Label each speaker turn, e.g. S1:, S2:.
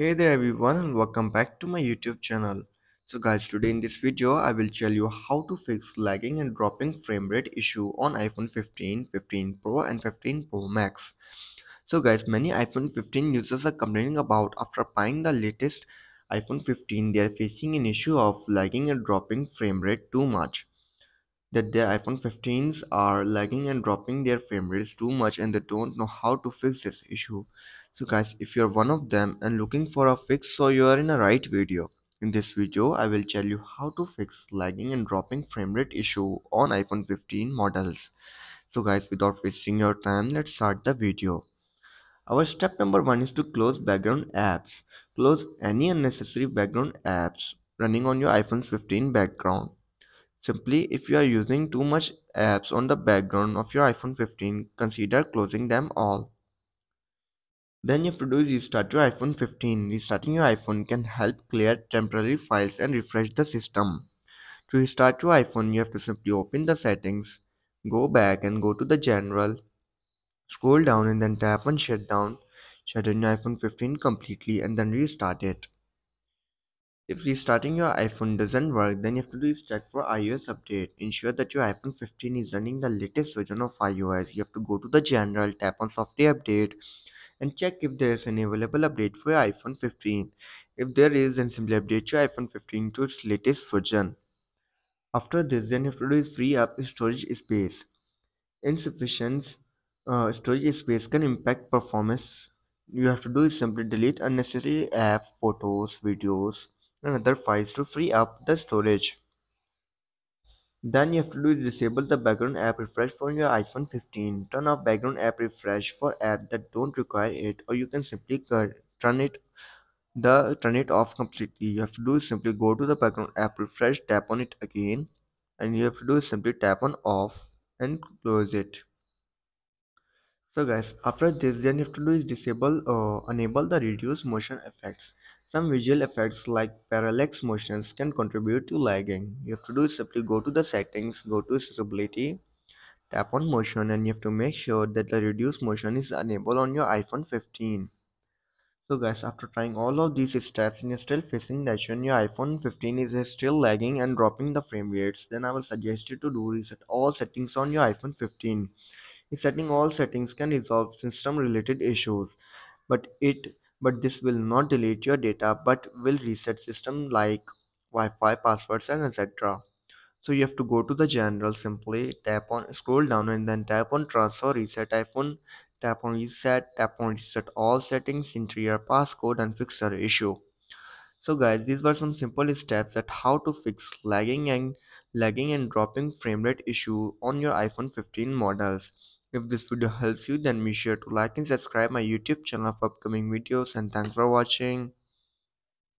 S1: Hey there everyone and welcome back to my YouTube channel. So guys today in this video I will tell you how to fix lagging and dropping frame rate issue on iPhone 15, 15 Pro and 15 Pro Max. So guys many iPhone 15 users are complaining about after buying the latest iPhone 15 they are facing an issue of lagging and dropping frame rate too much. That their iPhone 15s are lagging and dropping their frame rates too much and they don't know how to fix this issue. So guys, if you're one of them and looking for a fix, so you are in a right video. In this video, I will tell you how to fix lagging and dropping frame rate issue on iPhone 15 models. So guys, without wasting your time, let's start the video. Our step number one is to close background apps. Close any unnecessary background apps running on your iPhone 15 background. Simply, if you are using too much apps on the background of your iPhone 15, consider closing them all. Then you have to do is restart your iPhone 15. Restarting your iPhone can help clear temporary files and refresh the system. To restart your iPhone, you have to simply open the settings, go back and go to the general, scroll down and then tap on shutdown, shut down your iPhone 15 completely and then restart it. If restarting your iPhone doesn't work, then you have to do is check for iOS update. Ensure that your iPhone 15 is running the latest version of iOS. You have to go to the general, tap on software update, and check if there is any available update for iPhone 15. If there is, then simply update your iPhone 15 to its latest version. After this, then you have to do is free up storage space. Insufficient uh, storage space can impact performance. You have to do is simply delete unnecessary apps, photos, videos, and other files to free up the storage. Then you have to do is disable the background app refresh for your iPhone 15. Turn off background app refresh for apps that don't require it or you can simply turn it the turn it off completely. You have to do is simply go to the background app refresh, tap on it again and you have to do is simply tap on off and close it. So guys after this then you have to do is disable uh, enable the reduce motion effects. Some visual effects like parallax motions can contribute to lagging. You have to do is simply go to the settings, go to accessibility, tap on motion and you have to make sure that the reduce motion is enabled on your iPhone 15. So guys after trying all of these steps and you're still facing and your iPhone 15 is still lagging and dropping the frame rates then I will suggest you to do reset all settings on your iPhone 15. Resetting all settings can resolve system related issues but it but this will not delete your data but will reset system like Wi-Fi passwords and etc. So you have to go to the general simply tap on scroll down and then tap on transfer reset iPhone tap on reset tap on reset all settings enter your passcode and fix your issue. So guys these were some simple steps at how to fix lagging and lagging and dropping frame rate issue on your iPhone 15 models. If this video helps you then be sure to like and subscribe my YouTube channel for upcoming videos and thanks for watching.